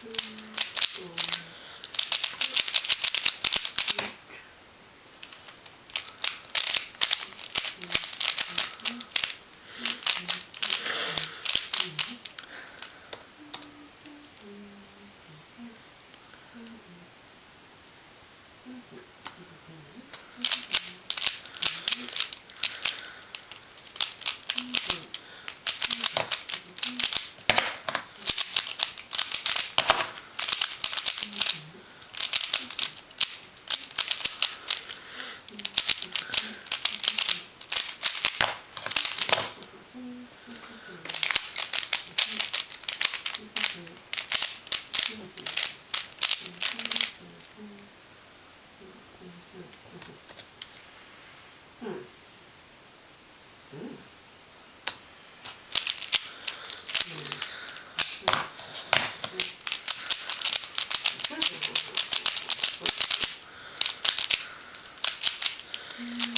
Mm. Mm-hmm.